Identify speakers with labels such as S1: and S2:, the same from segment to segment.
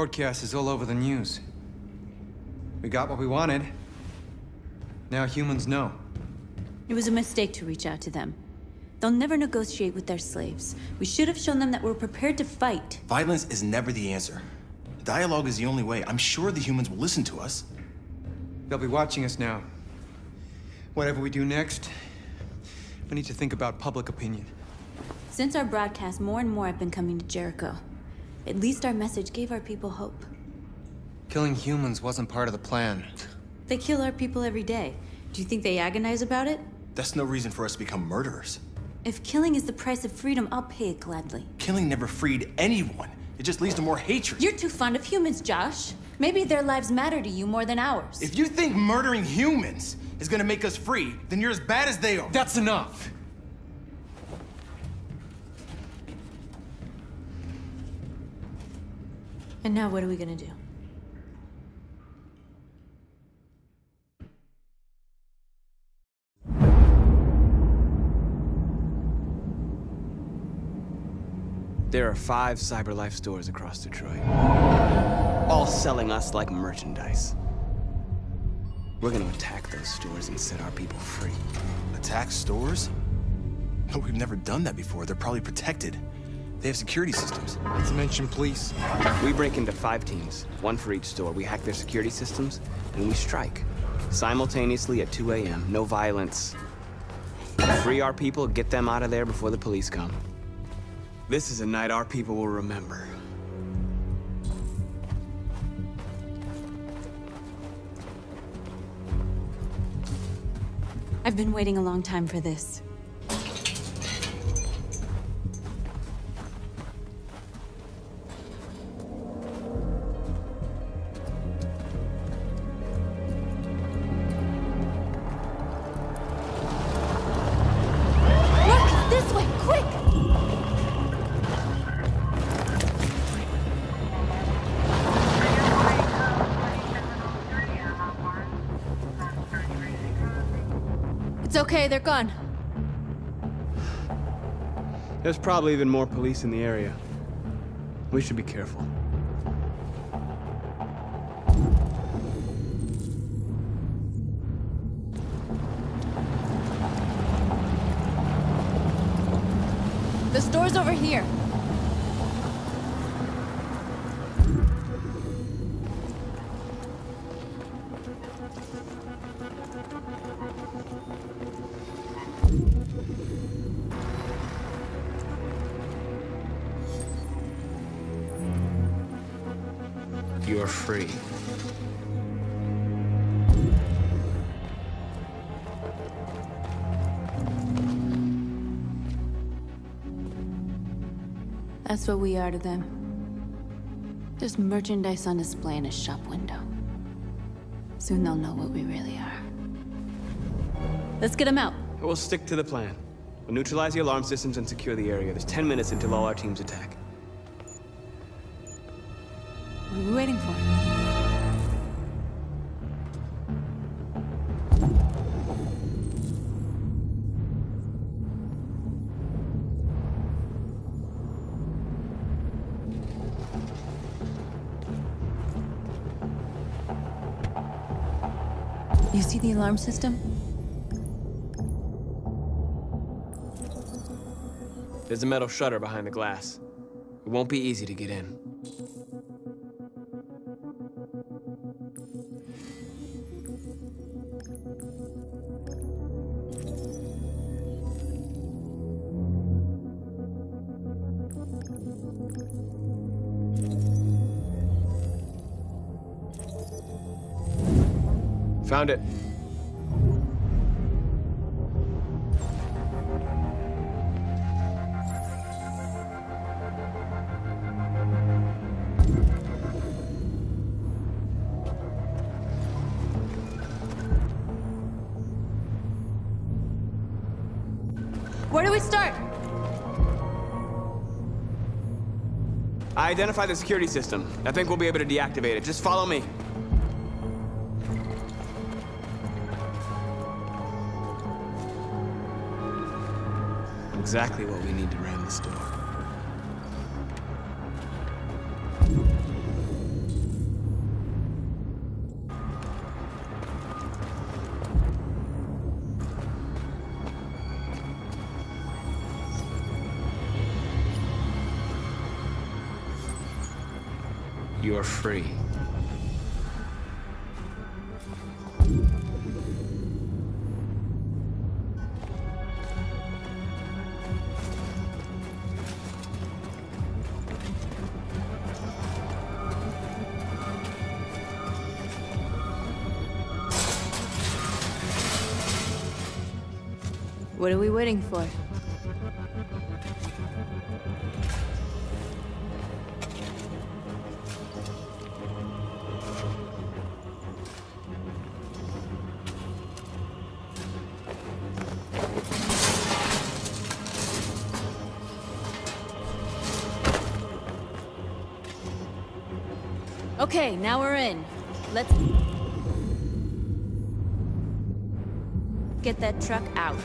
S1: Our broadcast is all over the news. We got what we wanted. Now humans know.
S2: It was a mistake to reach out to them. They'll never negotiate with their slaves. We should have shown them that we're prepared to fight.
S3: Violence is never the answer. Dialogue is the only way. I'm sure the humans will listen to us.
S1: They'll be watching us now. Whatever we do next, we need to think about public opinion.
S2: Since our broadcast, more and more have been coming to Jericho. At least our message gave our people hope.
S1: Killing humans wasn't part of the plan.
S2: They kill our people every day. Do you think they agonize about it?
S3: That's no reason for us to become murderers.
S2: If killing is the price of freedom, I'll pay it gladly.
S3: Killing never freed anyone. It just leads to more hatred.
S2: You're too fond of humans, Josh. Maybe their lives matter to you more than ours.
S3: If you think murdering humans is gonna make us free, then you're as bad as they are.
S1: That's enough!
S2: And now what are we gonna do?
S4: There are five CyberLife stores across Detroit. All selling us like merchandise. We're gonna attack those stores and set our people free.
S3: Attack stores? No, we've never done that before. They're probably protected. They have security systems.
S1: Not to mention police.
S4: We break into five teams, one for each store. We hack their security systems, and we strike. Simultaneously at 2 a.m. No violence. Free our people, get them out of there before the police come. This is a night our people will remember.
S2: I've been waiting a long time for this. Okay, they're gone.
S4: There's probably even more police in the area. We should be careful.
S2: The store's over here.
S4: You're free.
S2: That's what we are to them. Just merchandise on display in a shop window. Soon they'll know what we really are. Let's get them out.
S4: We'll stick to the plan. We'll neutralize the alarm systems and secure the area. There's 10 minutes until all our teams attack.
S2: What are we waiting for? You see the alarm system?
S4: There's a metal shutter behind the glass. It won't be easy to get in. Found it.
S2: Where do we start?
S4: I identified the security system. I think we'll be able to deactivate it. Just follow me. exactly what we need to ram the store. You're free.
S2: What are we waiting for? Okay, now we're in. Let's... Get that truck out.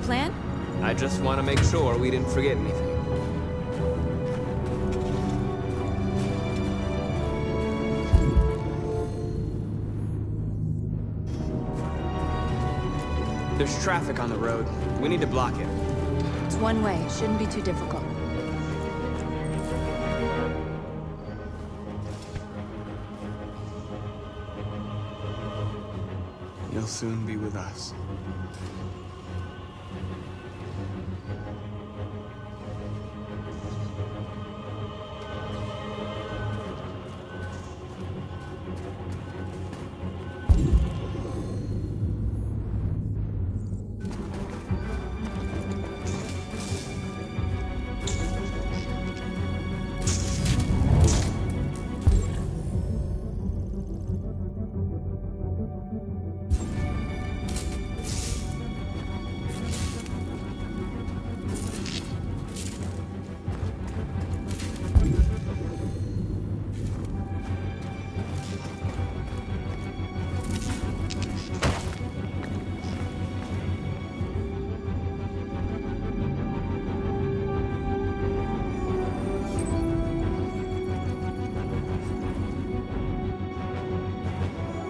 S2: Plan?
S4: I just want to make sure we didn't forget anything. There's traffic on the road. We need to block it.
S2: It's one way. Shouldn't be too difficult.
S4: You'll soon be with us.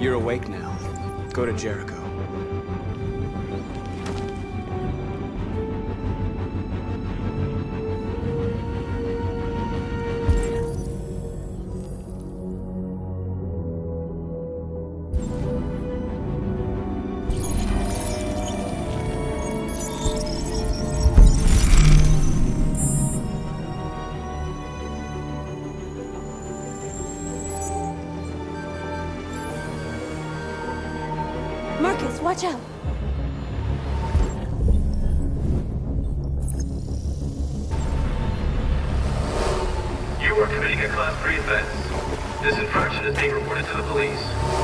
S4: You're awake now. Go to Jericho.
S2: Watch out!
S5: You are committing a Class 3 offense. This infraction is being reported to the police.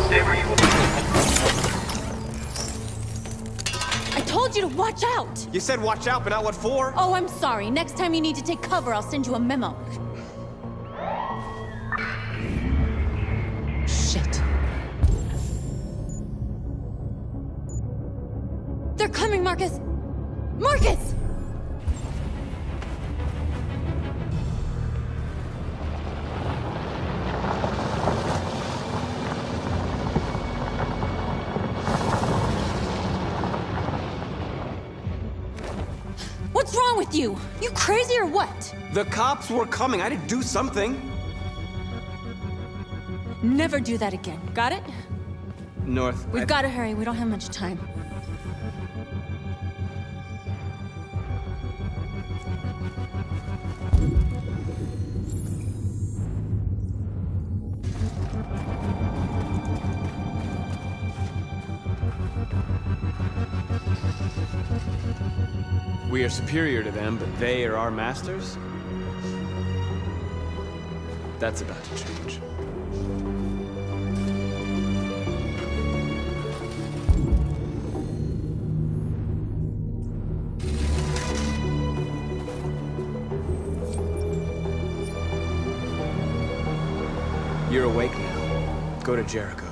S5: Stay where you are.
S2: I told you to watch out!
S4: You said watch out, but not what for?
S2: Oh, I'm sorry. Next time you need to take cover, I'll send you a memo. With you? You crazy or what?
S4: The cops were coming. I had to do something.
S2: Never do that again. Got it?
S4: North.
S2: We've got to hurry. We don't have much time.
S4: We are superior to them, but they are our masters? That's about to change. You're awake now. Go to Jericho.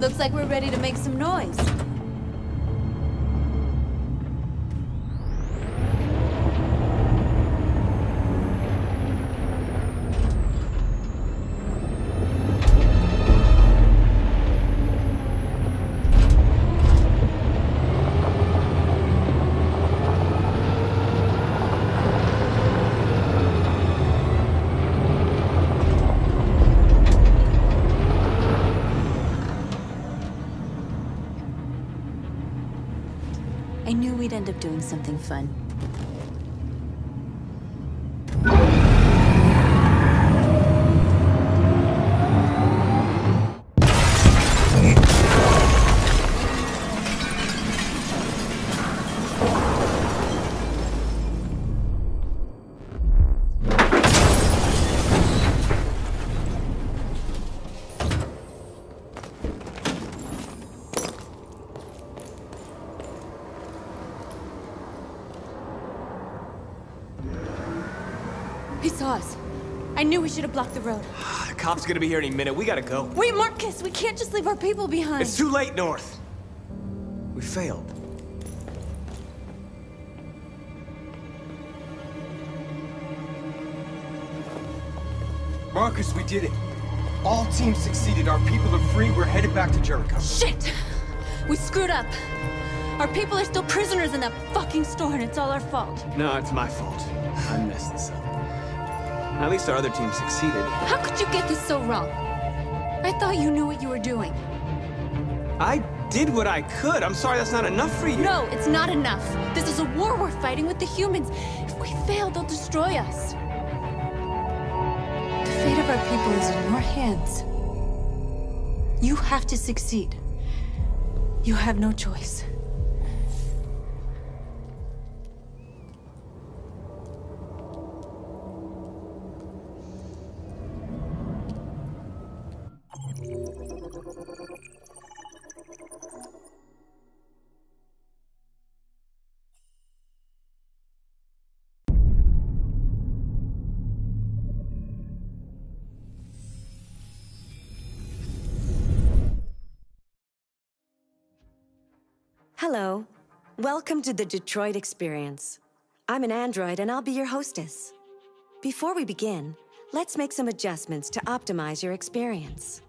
S2: Looks like we're ready to make some noise. We'd end up doing something fun. Knew we should have blocked the road.
S4: The cop's gonna be here any minute. We gotta go.
S2: Wait, Markus, we can't just leave our people behind.
S4: It's too late, North. We failed.
S1: Markus, we did it. All teams succeeded. Our people are free. We're headed back to Jericho.
S2: Shit! We screwed up. Our people are still prisoners in that fucking store, and it's all our fault.
S4: No, it's my fault. I messed this up. At least our other team succeeded.
S2: How could you get this so wrong? I thought you knew what you were doing.
S4: I did what I could. I'm sorry that's not enough for you.
S2: No, it's not enough. This is a war we're fighting with the humans. If we fail, they'll destroy us. The fate of our people is in your hands. You have to succeed. You have no choice.
S6: Hello. Welcome to the Detroit Experience. I'm an android and I'll be your hostess. Before we begin, let's make some adjustments to optimize your experience.